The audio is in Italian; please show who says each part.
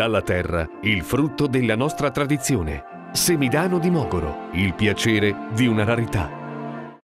Speaker 1: Dalla terra, il frutto della nostra tradizione. Semidano di Mogoro, il piacere di una rarità.